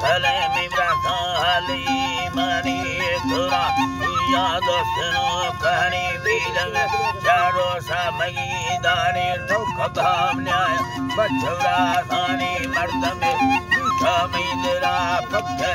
Kale mi brata hali mani tura Yad sino kani vidave Charo samagi dani Nukabham nyaya Bachavra thani mardame Kami dira Pukhe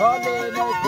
Oh,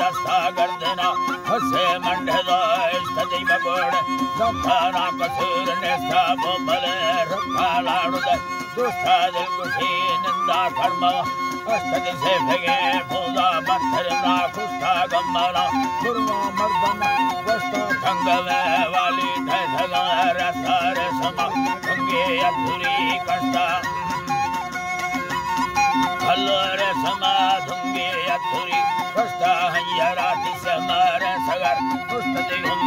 दस्ता गर्दना हसे मंडला इष्टदैव गोड संताना कसूर नेस्ता बोबल रखा लाडुद दुष्टा दिल कुशी निंदा कर्म। अष्टदि से भगे फूला मंथर ना कुष्ठा गम्मना Gurua मर्दना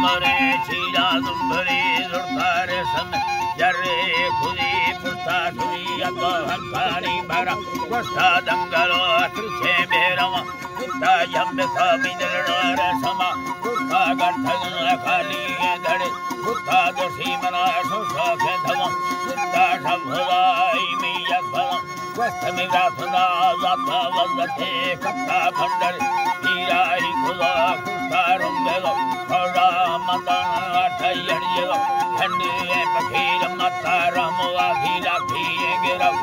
Ustadi ummare chira dumbari Zurtare sam jarre khudi Pusta suri yato hankani bara Kasta dangalo atriche berama Kutta yambe sabi nirnara sama Kutta garthaga khali dade Kutta dosi mana susha ke dhama Kutta shabhava imi yakbhala Westami Rathana Zata Vazate Kapta Bhandar Hirai Kula खंडे पखीर मतरम अघिरा थिए गिरव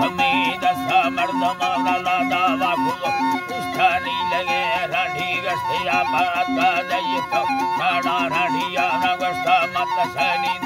हमें दस मर्दम लला दावा खुलो स्थानी लगे रणि गस्तिया पाता जय तो रणा रणिया नगस्ता मत सनी